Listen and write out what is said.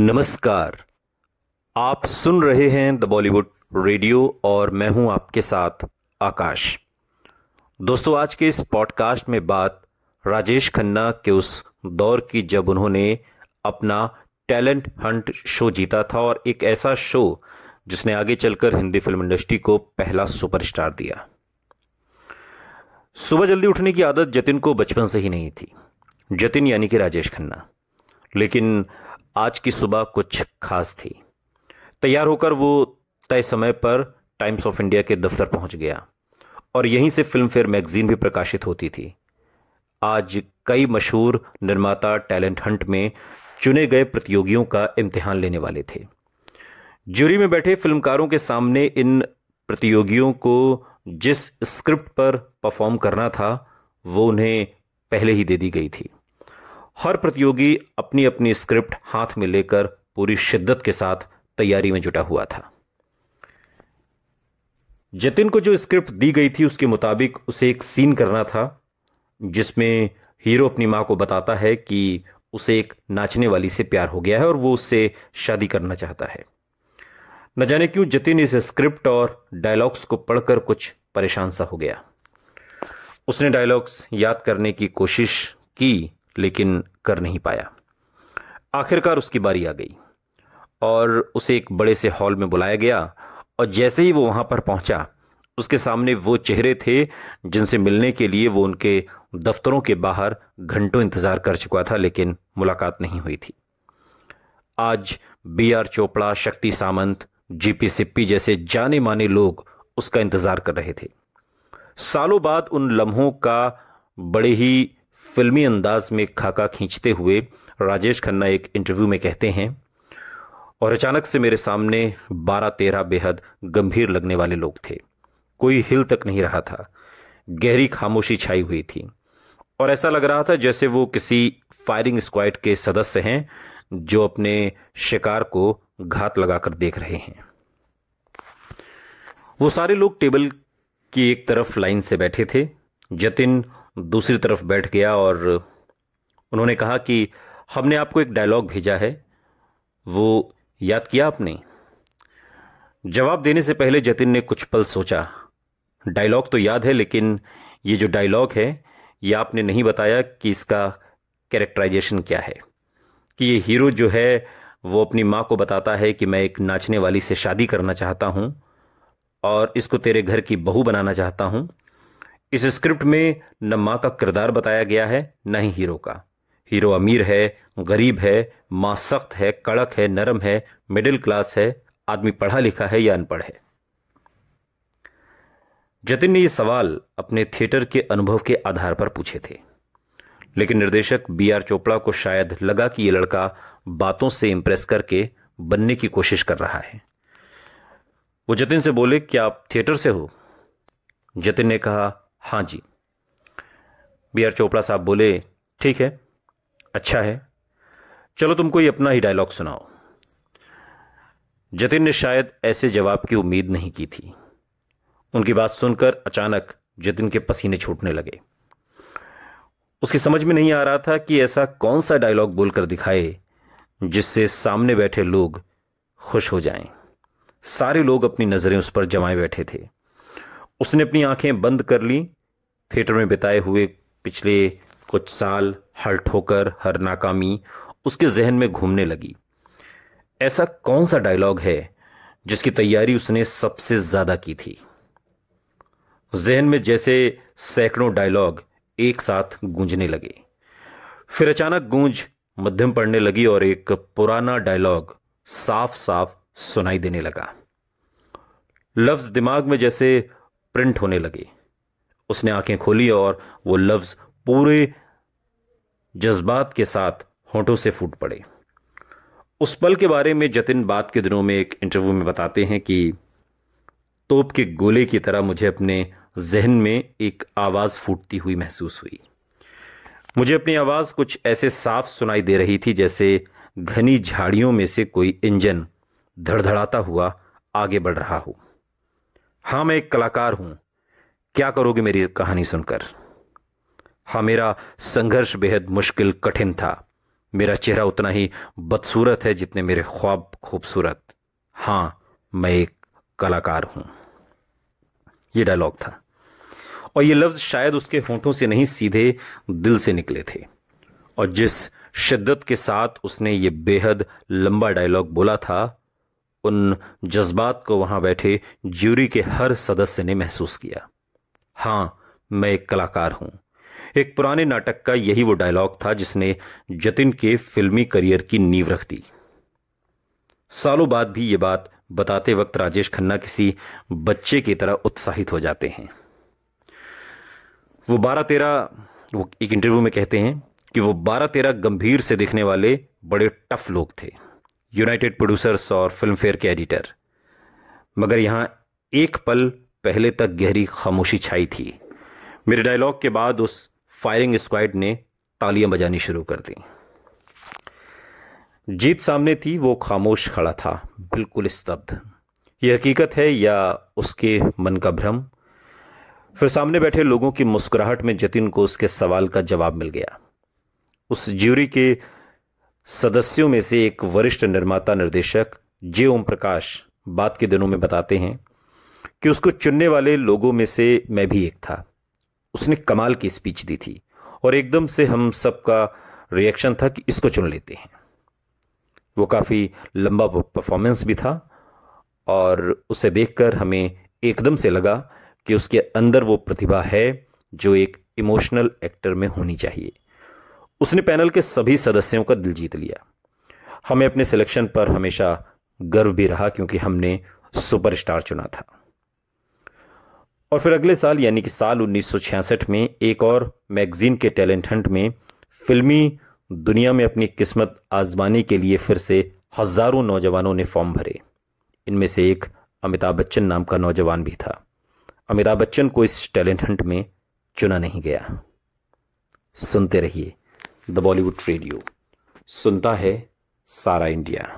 नमस्कार। आप सुन रहे हैं द बॉलीवुड रेडियो और मैं हूँ आपके साथ आकाश। दोस्तों, आज के इस पॉडकास्ट में बात राजेश खन्ना के उस दौर की जब उन्होंने अपना टैलेंट हंट शो जीता था और एक ऐसा शो जिसने आगे चलकर हिंदी फ़िल्म इंडस्ट्री को पहला सुपरस्टार दिया। सुबह जल्दी उठने की आदत जतिन को बचपन से ही नहीं थी। जतिन यानी कि राजेश खन्ना। लेकिन आज की सुबह कुछ खास थी। तैयार होकर वो तय समय पर टाइम्स ऑफ़ इंडिया के दफ्तर पहुँच गया और यहीं से फ़िल्म फेयर मैगजीन भी प्रकाशित होती थी। आज कई मशहूर निर्माता टैलेंट हंट में चुने गए प्रतियोगियों का इम्तिहान लेने वाले थे। ज्यूरी में बैठे फिल्मकारों के सामने इन प्रतियोगियों को जिस स्क्रिप्ट पर परफॉर्म करना था, वो उन्हें पहले ही दे दी गई थी। हर प्रतियोगी अपनी अपनी स्क्रिप्ट हाथ में लेकर पूरी शिद्दत के साथ तैयारी में जुटा हुआ था। जतिन को जो स्क्रिप्ट दी गई थी उसके मुताबिक उसे एक सीन करना था, जिसमें हीरो अपनी माँ को बताता है कि उसे एक नाचने वाली से प्यार हो गया है और वो उससे शादी करना चाहता है। न जाने क्यों जतिन इस स्क्रिप्ट और डायलॉग्स को पढ़कर कुछ परेशान सा हो गया। उसने डायलॉग्स याद करने की कोशिश की लेकिन कर नहीं पाया। आखिरकार उसकी बारी आ गई और उसे एक बड़े से हॉल में बुलाया गया और जैसे ही वो वहाँ पर पहुँचा, उसके सामने वो चेहरे थे जिनसे मिलने के लिए वो उनके दफ्तरों के बाहर घंटों इंतज़ार कर चुका था, लेकिन मुलाकात नहीं हुई थी। आज बी आर चोपड़ा, शक्ति सामंत, जीपी सिप्पी जैसे जाने माने लोग उसका इंतज़ार कर रहे थे। सालों बाद उन लम्हों का बड़े ही फिल्मी अंदाज में खाका खींचते हुए राजेश खन्ना एक इंटरव्यू में कहते हैं, और अचानक से मेरे सामने बारह तेरह बेहद गंभीर लगने वाले लोग थे। कोई हिल तक नहीं रहा था। गहरी खामोशी छाई हुई थी। और ऐसा लग रहा था जैसे वो किसी फायरिंग स्क्वाड के सदस्य हैं, जो अपने शिकार को घात लगाकर देख रहे हैं। वो सारे लोग टेबल की एक तरफ़ लाइन से बैठे थे। जतिन दूसरी तरफ़ बैठ गया और उन्होंने कहा कि हमने आपको एक डायलॉग भेजा है। वो याद किया आपने? जवाब देने से पहले जतिन ने कुछ पल सोचा। डायलॉग तो याद है, लेकिन ये जो डायलॉग है, ये आपने नहीं बताया कि इसका कैरेक्टराइजेशन क्या है। कि ये हीरो जो है, वो अपनी माँ को बताता है कि मैं एक नाचने वाली से शादी करना चाहता हूँ और इसको तेरे घर की बहू बनाना चाहता हूँ। इस स्क्रिप्ट में न माँ का किरदार बताया गया है, न ही हीरो का। हीरो अमीर है, गरीब है, माँ सख्त है, कड़क है, नरम है, मिडिल क्लास है, आदमी पढ़ा लिखा है या अनपढ़ है। जतिन ने ये सवाल अपने थिएटर के अनुभव के आधार पर पूछे थे। लेकिन निर्देशक बी आर चोपड़ा को शायद लगा कि ये लड़का बातों से इंप्रेस करके बनने की कोशिश कर रहा है। वो जतिन से बोले, क्या आप थिएटर से हो? जतिन ने कहा हाँ जी। बी आर चोपड़ा साहब बोले, ठीक है अच्छा है। चलो तुम कोई अपना ही डायलॉग सुनाओ। जतिन ने शायद ऐसे जवाब की उम्मीद नहीं की थी। उनकी बात सुनकर अचानक जतिन के पसीने छूटने लगे। उसकी समझ में नहीं आ रहा था कि ऐसा कौन सा डायलॉग बोलकर दिखाए, जिससे सामने बैठे लोग खुश हो जाएँ। सारे लोग अपनी नज़रें उस पर जमाए बैठे थे। उसने अपनी आँखें बंद कर ली थिएटर में बिताए हुए पिछले कुछ साल हर ठोकर हर नाकामी उसके जहन में घूमने लगी। ऐसा कौन सा डायलॉग है जिसकी तैयारी उसने सबसे ज़्यादा की थी? जहन में जैसे सैकड़ों डायलॉग एक साथ गूंजने लगे। फिर अचानक गूंज मध्यम पड़ने लगी और एक पुराना डायलॉग साफ़ साफ़ सुनाई देने लगा। लफ्ज दिमाग में जैसे प्रिंट होने लगे। उसने आँखें खोली और वो लफ्ज पूरे जज्बात के साथ होठों से फूट पड़े। उस पल के बारे में जतिन बाद के दिनों में एक इंटरव्यू में बताते हैं कि तोप के गोले की तरह मुझे अपने जहन में एक आवाज़ फूटती हुई महसूस हुई। मुझे अपनी आवाज़ कुछ ऐसे साफ़ सुनाई दे रही थी जैसे घनी झाड़ियों में से कोई इंजन धड़धड़ाता हुआ आगे बढ़ रहा हो। हाँ मैं एक कलाकार हूँ। क्या करोगे मेरी कहानी सुनकर? हाँ मेरा संघर्ष बेहद मुश्किल, कठिन था। मेरा चेहरा उतना ही बदसूरत है जितने मेरे ख्वाब खूबसूरत। हाँ, मैं एक कलाकार हूँ। यह डायलॉग था। और ये लफ्ज शायद उसके होठों से नहीं, सीधे दिल से निकले थे। और जिस शिद्दत के साथ उसने ये बेहद लंबा डायलॉग बोला था, उन जज्बात को वहाँ बैठे ज्यूरी के हर सदस्य ने महसूस किया। हाँ, मैं एक कलाकार हूँ। एक पुराने नाटक का यही वो डायलॉग था जिसने जतिन के फिल्मी करियर की नींव रख दी। सालों बाद भी ये बात बताते वक्त राजेश खन्ना किसी बच्चे की तरह उत्साहित हो जाते हैं। वो बारह तेरह वो एक इंटरव्यू में कहते हैं कि वो बारह तेरह गंभीर से दिखने वाले बड़े टफ लोग थे। यूनाइटेड प्रोड्यूसर्स और फ़िल्म फेयर के एडिटर मगर यहाँ एक पल पहले तक गहरी खामोशी छाई थी। मेरे डायलॉग के बाद उस फायरिंग स्क्वाड ने तालियाँ बजानी शुरू कर दी। जीत सामने थी, वो खामोश खड़ा था, बिल्कुल स्तब्ध। यह हकीकत है या उसके मन का भ्रम? फिर सामने बैठे लोगों की मुस्कुराहट में जतिन को उसके सवाल का जवाब मिल गया। उस ज्यूरी के सदस्यों में से एक वरिष्ठ निर्माता निर्देशक, जे ओम प्रकाश बात के दिनों में बताते हैं कि उसको चुनने वाले लोगों में से मैं भी एक था। उसने कमाल की स्पीच दी थी और एकदम से हम सबका रिएक्शन था कि इसको चुन लेते हैं। वो काफ़ी लंबा परफॉर्मेंस भी था और उसे देखकर हमें एकदम से लगा कि उसके अंदर वो प्रतिभा है जो एक इमोशनल एक्टर में होनी चाहिए। उसने पैनल के सभी सदस्यों का दिल जीत लिया। हमें अपने सिलेक्शन पर हमेशा गर्व भी रहा क्योंकि हमने सुपरस्टार चुना था। और फिर अगले साल, यानी कि साल 1966 में एक और मैगजीन के टैलेंट हंट में फिल्मी दुनिया में अपनी किस्मत आजमाने के लिए फिर से हज़ारों नौजवानों ने फॉर्म भरे। इनमें से एक अमिताभ बच्चन नाम का नौजवान भी था। अमिताभ बच्चन को इस टैलेंट हंट में चुना नहीं गया। सुनते रहिए द बॉलीवुड रेडियो। सुनता है सारा इंडिया।